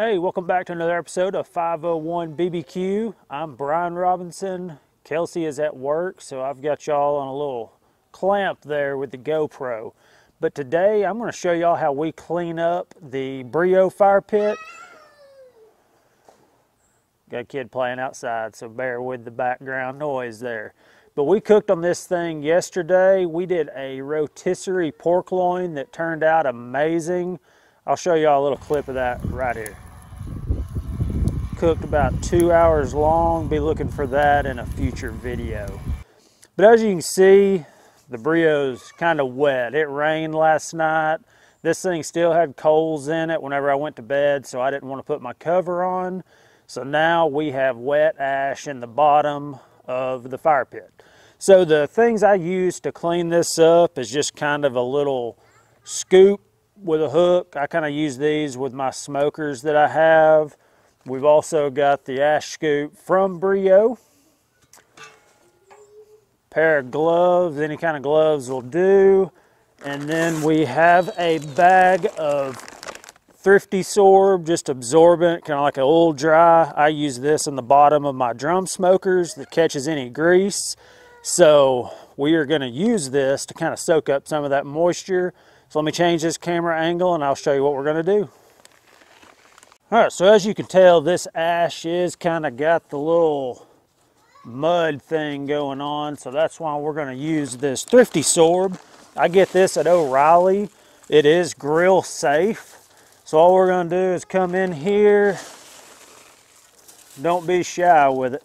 Hey, welcome back to another episode of 501 BBQ. I'm Brian Robinson. Kelsey is at work, so I've got y'all on a little clamp there with the GoPro. But today I'm going to show y'all how we clean up the Breeo fire pit. Got a kid playing outside, so bear with the background noise there. But we cooked on this thing yesterday. We did a rotisserie pork loin that turned out amazing. I'll show y'all a little clip of that right here cooked about two hours long. Be looking for that in a future video. But as you can see, the Breeo's kind of wet. It rained last night. This thing still had coals in it whenever I went to bed, so I didn't want to put my cover on. So now we have wet ash in the bottom of the fire pit. So the things I use to clean this up is just kind of a little scoop with a hook. I kind of use these with my smokers that I have. We've also got the ash scoop from Breeo. Pair of gloves, any kind of gloves will do. And then we have a bag of Thrifty Sorb, just absorbent, kind of like an oil dry. I use this in the bottom of my drum smokers that catches any grease. So we are going to use this to kind of soak up some of that moisture. So let me change this camera angle and I'll show you what we're going to do. All right, so as you can tell, this ash is kind of got the little mud thing going on. So that's why we're gonna use this Thrifty Sorb. I get this at O'Reilly. It is grill safe. So all we're gonna do is come in here. Don't be shy with it.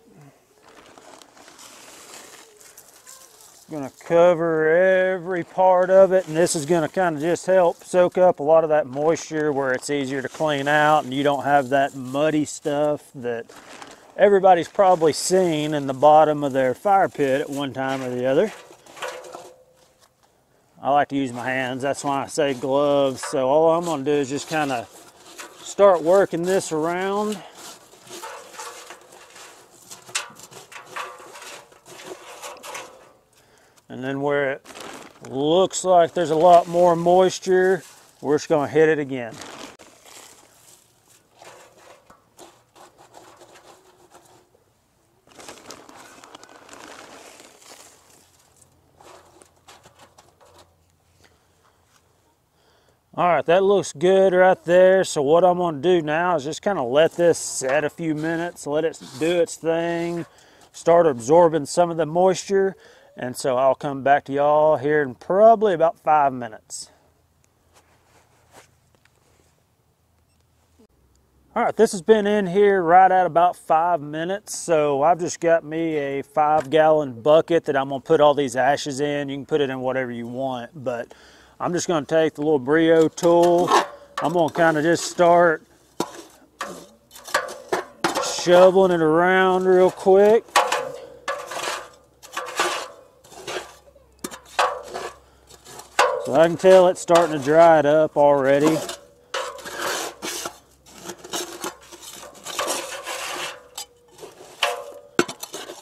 Going to cover every part of it and this is going to kind of just help soak up a lot of that moisture where it's easier to clean out and you don't have that muddy stuff that everybody's probably seen in the bottom of their fire pit at one time or the other. I like to use my hands, that's why I say gloves. So all I'm going to do is just kind of start working this around. And then where it looks like there's a lot more moisture, we're just gonna hit it again. All right, that looks good right there. So what I'm gonna do now is just kind of let this set a few minutes, let it do its thing, start absorbing some of the moisture, and so I'll come back to y'all here in probably about five minutes. All right, this has been in here right at about five minutes. So I've just got me a five gallon bucket that I'm gonna put all these ashes in. You can put it in whatever you want, but I'm just gonna take the little Breeo tool. I'm gonna kind of just start shoveling it around real quick. I can tell it's starting to dry it up already.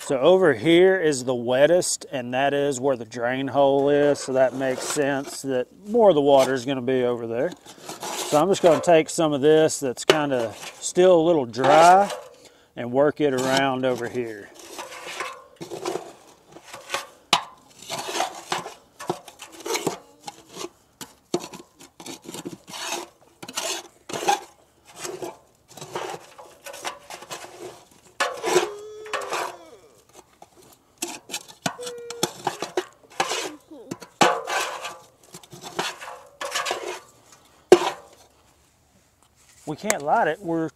So over here is the wettest and that is where the drain hole is. So that makes sense that more of the water is gonna be over there. So I'm just gonna take some of this that's kind of still a little dry and work it around over here. We can't light it, we're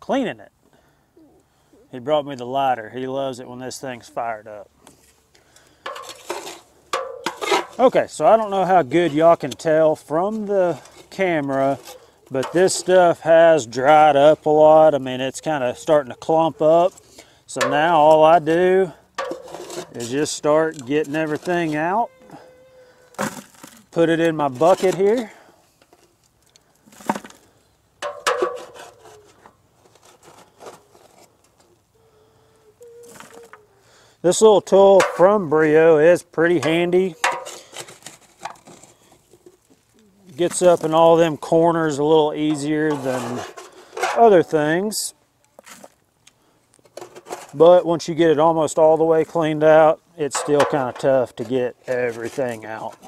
cleaning it. He brought me the lighter. He loves it when this thing's fired up. Okay, so I don't know how good y'all can tell from the camera, but this stuff has dried up a lot. I mean, it's kind of starting to clump up. So now all I do is just start getting everything out. Put it in my bucket here. This little tool from Breeo is pretty handy. Gets up in all them corners a little easier than other things. But once you get it almost all the way cleaned out, it's still kind of tough to get everything out.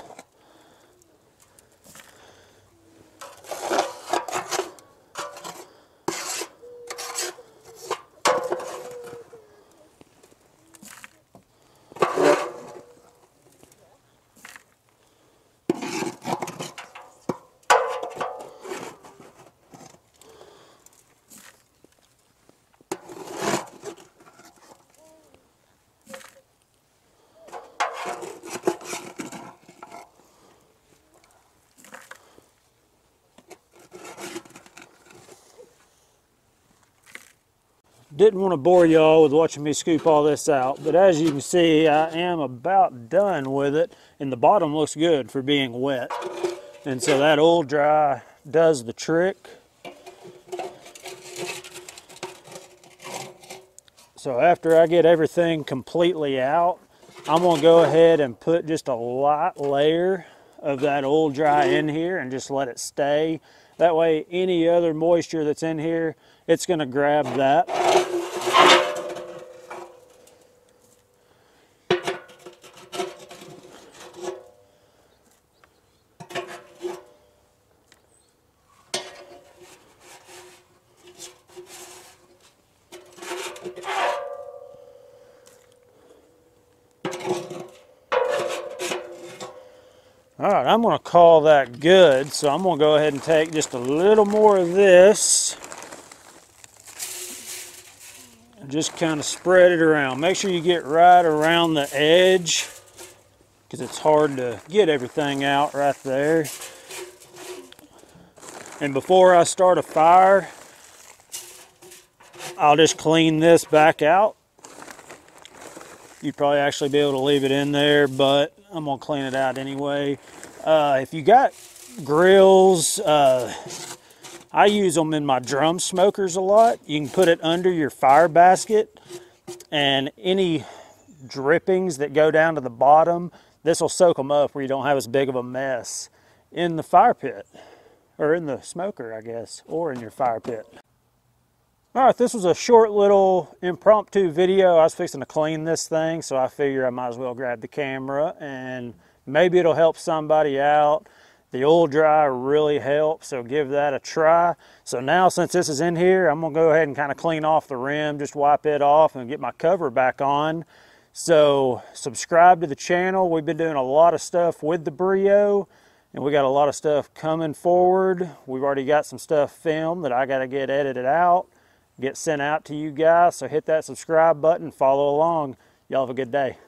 Didn't want to bore y'all with watching me scoop all this out, but as you can see, I am about done with it, and the bottom looks good for being wet. And so that oil dry does the trick. So after I get everything completely out, I'm gonna go ahead and put just a light layer of that oil dry in here and just let it stay. That way any other moisture that's in here, it's gonna grab that. All right, I'm gonna call that good. So I'm gonna go ahead and take just a little more of this and just kind of spread it around. Make sure you get right around the edge because it's hard to get everything out right there. And before I start a fire, I'll just clean this back out. You'd probably actually be able to leave it in there, but I'm gonna clean it out anyway. Uh, if you got grills, uh, I use them in my drum smokers a lot. You can put it under your fire basket and any drippings that go down to the bottom, this will soak them up where you don't have as big of a mess in the fire pit or in the smoker, I guess, or in your fire pit. All right, this was a short little impromptu video. I was fixing to clean this thing, so I figure I might as well grab the camera and maybe it'll help somebody out. The oil dry really helps, so give that a try. So now since this is in here, I'm gonna go ahead and kind of clean off the rim, just wipe it off and get my cover back on. So subscribe to the channel. We've been doing a lot of stuff with the Breeo and we got a lot of stuff coming forward. We've already got some stuff filmed that I gotta get edited out get sent out to you guys. So hit that subscribe button, follow along. Y'all have a good day.